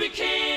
became